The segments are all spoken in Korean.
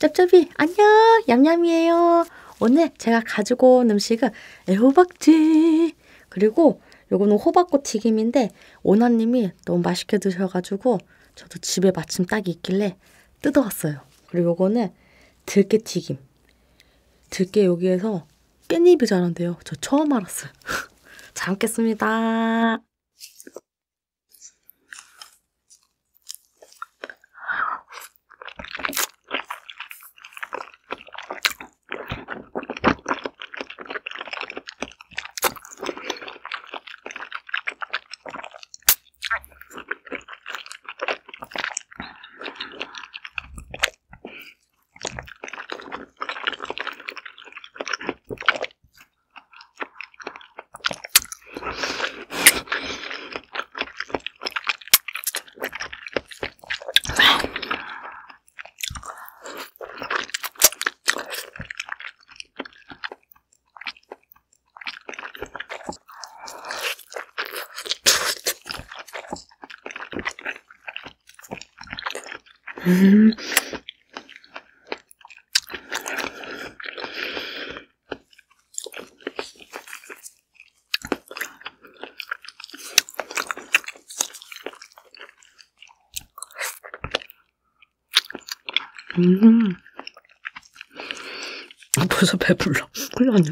짭짭이 안녕 얌얌이에요. 오늘 제가 가지고 온 음식은 애호박지 그리고 요거는 호박꽃 튀김인데 오나님이 너무 맛있게 드셔가지고 저도 집에 마침 딱 있길래 뜯어왔어요. 그리고 요거는 들깨 튀김. 들깨 여기에서 깻잎이 자란대요. 저 처음 알았어요. 잘 먹겠습니다. 음. 음. 벌써 배불러. 큰일 났네.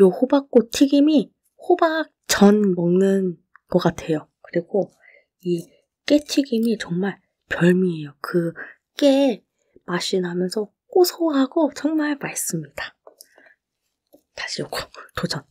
요 호박꽃 튀김이 호박 전 먹는 것 같아요. 그리고 이 깨튀김이 정말 별미예요. 그 깨 맛이 나면서 고소하고 정말 맛있습니다. 다시 요거 도전.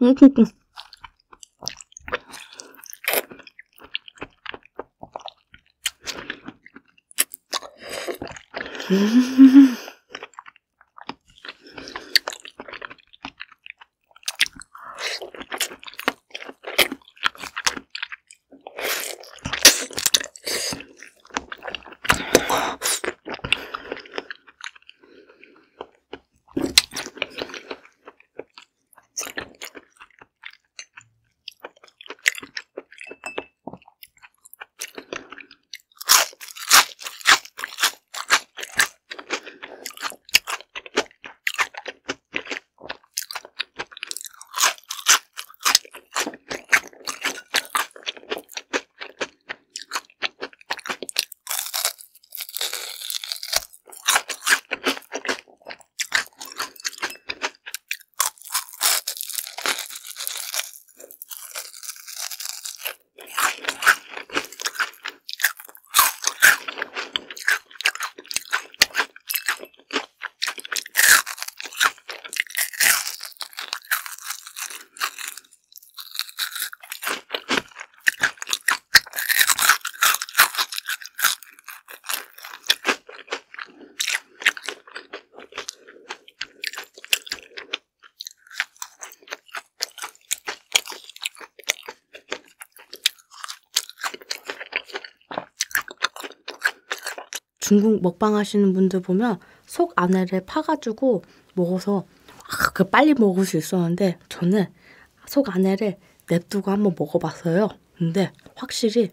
음, 중국 먹방 하시는 분들 보면 속 안에를 파가지고 먹어서 아, 그 빨리 먹을 수 있었는데 저는 속 안에를 냅두고 한번 먹어봤어요. 근데 확실히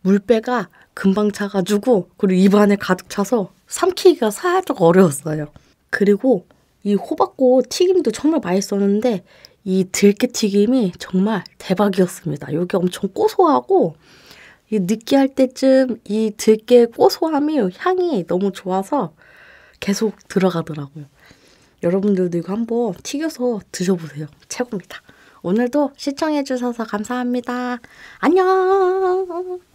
물배가 금방 차가지고 그리고 입안에 가득 차서 삼키기가 살짝 어려웠어요. 그리고 이 호박꽃 튀김도 정말 맛있었는데 이 들깨 튀김이 정말 대박이었습니다. 여기 엄청 고소하고 이 느끼할 때쯤 이 들깨 고소함이 향이 너무 좋아서 계속 들어가더라고요. 여러분들도 이거 한번 튀겨서 드셔보세요. 최고입니다. 오늘도 시청해주셔서 감사합니다. 안녕!